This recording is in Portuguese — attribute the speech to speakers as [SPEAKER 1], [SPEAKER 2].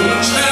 [SPEAKER 1] Deus.